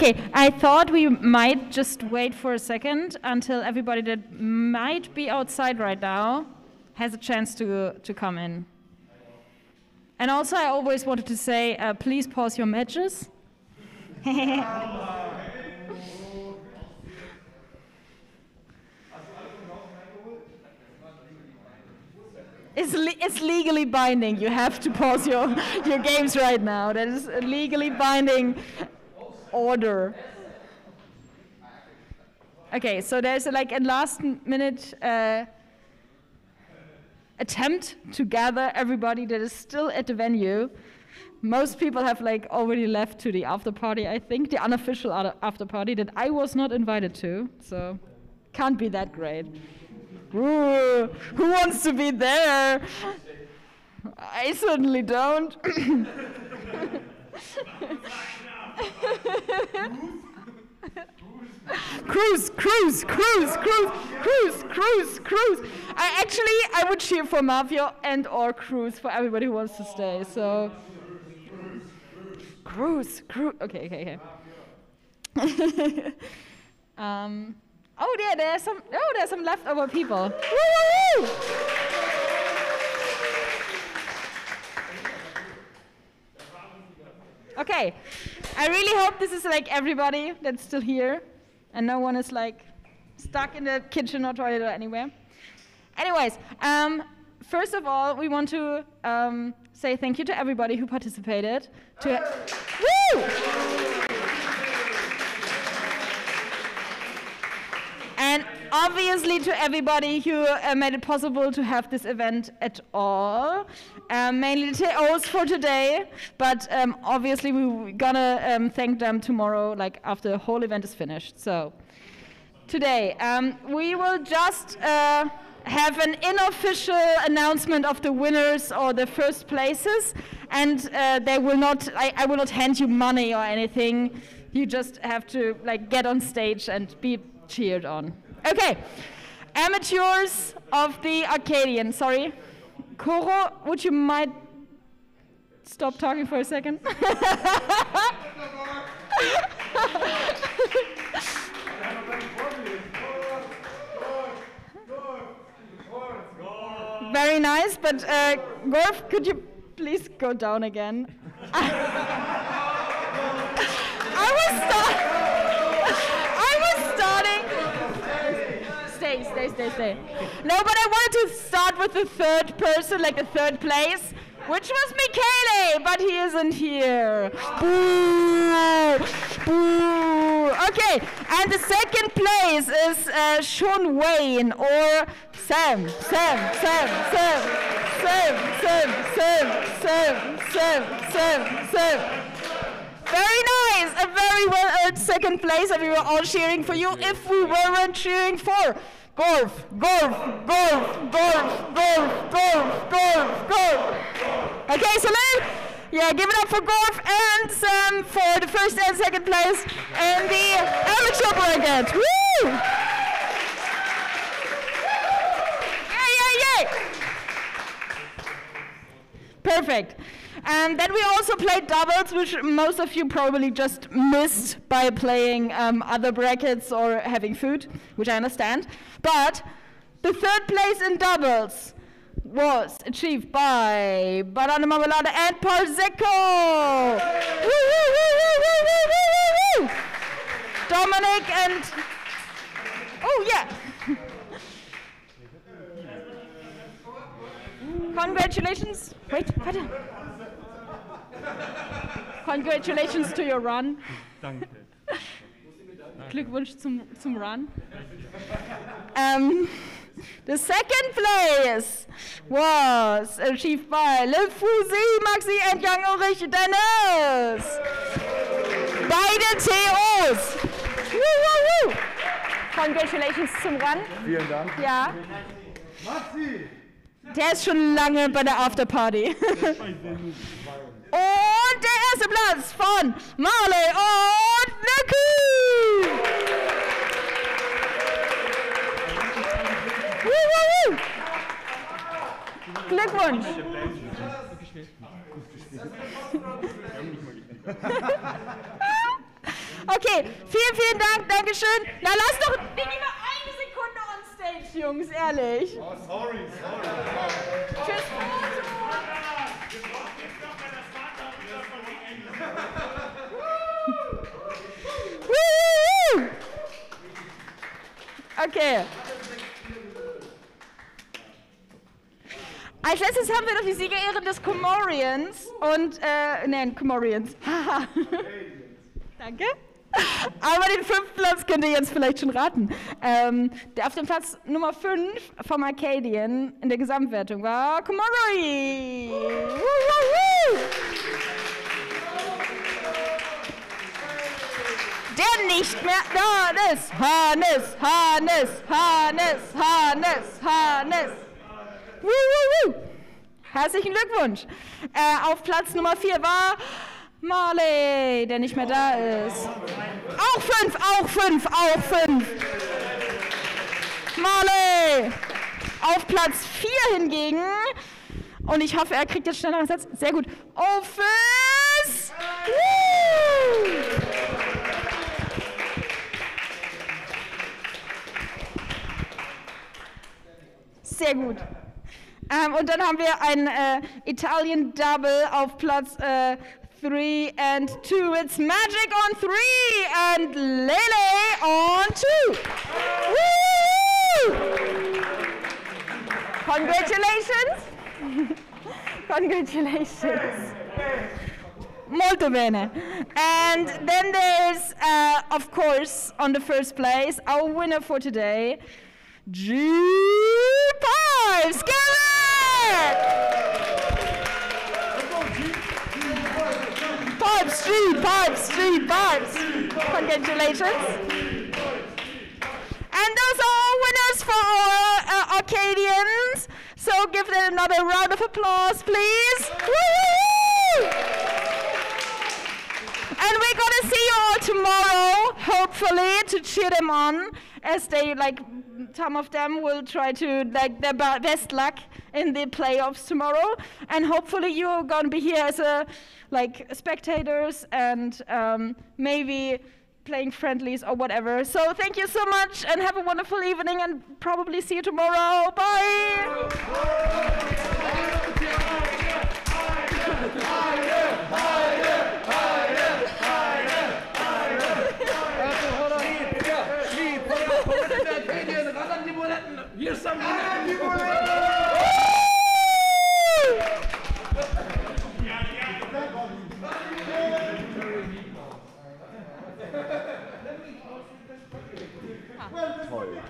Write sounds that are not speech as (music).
okay, I thought we might just wait for a second until everybody that might be outside right now has a chance to, to come in. And also, I always wanted to say, uh, please pause your matches. (laughs) It's, le it's legally binding. You have to pause your, (laughs) your games right now. That is legally binding order. Okay, so there's like a last minute uh, attempt to gather everybody that is still at the venue. Most people have like already left to the after party. I think the unofficial after party that I was not invited to. So can't be that great. Ooh, who wants to be there? I certainly don't. (laughs) cruise, cruise, cruise, cruise, cruise, cruise, cruise. I actually I would cheer for Mafia and or cruise for everybody who wants to stay. So cruise, cruise. Okay, okay, okay. (laughs) um, Oh, yeah, there's some. Oh, there's some leftover people. Woo! Okay, I really hope this is like everybody that's still here, and no one is like stuck in the kitchen or toilet or anywhere. Anyways, um, first of all, we want to um, say thank you to everybody who participated. To! And obviously to everybody who uh, made it possible to have this event at all. Um, mainly TOs for today, but um, obviously we're gonna um, thank them tomorrow, like after the whole event is finished. So today, um, we will just uh, have an unofficial announcement of the winners or the first places, and uh, they will not, I, I will not hand you money or anything. You just have to like get on stage and be cheered on. Okay, amateurs of the Arcadian. Sorry, Koro, would you mind stop talking for a second? (laughs) Very nice, but uh, Gorf, could you please go down again? (laughs) I was stay, stay. No, but I wanted to start with the third person, like the third place, which was Michele, but he isn't here. Boo! Boo! Okay, and the second place is uh, Sean Wayne or Sam, Sam, Sam, Sam, Sam, Sam, Sam, Sam, Sam, Sam, Sam. Very nice! A very well earned second place, and we were all cheering for you if we weren't cheering for golf, golf, golf, golf, golf, golf, golf, golf. Okay, then, yeah, give it up for golf and for the first and second place in the amateur bracket. Woo! Yay, yay, yay! Perfect. And then we also played doubles, which most of you probably just missed by playing um, other brackets or having food, which I understand. But the third place in doubles was achieved by Banana Marmelada and Paul Zecco. Dominic and oh yeah. Congratulations. Wait, warte. Congratulations to your run. Danke. Glückwunsch zum, zum Run. Um, the second place was achieved by Le Fusi, Maxi and Young Ulrich Dennis. Beide TOs. Woo, woo, woo. Congratulations zum Run. Vielen Dank. Ja. Maxi! Der ist schon lange bei der Afterparty. Und der erste Platz von Marley und Niki. Glückwunsch. (laughs) Okay, vielen, vielen Dank, Dankeschön. Na, lass doch nicht über eine Sekunde on stage, Jungs, ehrlich. Oh, sorry, sorry. Tschüss. Okay. Als letztes haben wir noch die Siegerehren des Comorians und, äh, nein, Comorians. (laughs) Danke. Aber den fünften Platz könnt ihr jetzt vielleicht schon raten. Ähm, der auf dem Platz Nummer 5 vom Arcadian in der Gesamtwertung war Komori. Woo, woo. der nicht mehr. Hannes, Hannes, Hannes, Hannes, Hannes, Hannes. Woo, woo, woo. Herzlichen Glückwunsch. Äh, auf Platz Nummer 4 war Marley, der nicht mehr da ist. Auch 5, auch 5, auch 5. Marley. Auf Platz 4 hingegen. Und ich hoffe, er kriegt jetzt schneller einen Satz. Sehr gut. Auf 5. Sehr gut. Ähm, und dann haben wir ein äh, Italian Double auf Platz 3 äh, and 2. It's Magic on 3 and Lele on 2. Congratulations! (laughs) Congratulations! Molto bene. And then there's, uh, of course, on the first place, our winner for today, G Pipes. Get it! Pipes, G Pipes, G Pipes. Congratulations. And those are all winners for our uh, Arcadians. So give them another round of applause, please. And we're gonna see you all tomorrow, hopefully, to cheer them on as they like. Some of them will try to like their best luck in the playoffs tomorrow, and hopefully you're gonna be here as a like spectators and um, maybe playing friendlies or whatever. So thank you so much, and have a wonderful evening, and probably see you tomorrow. Bye. code.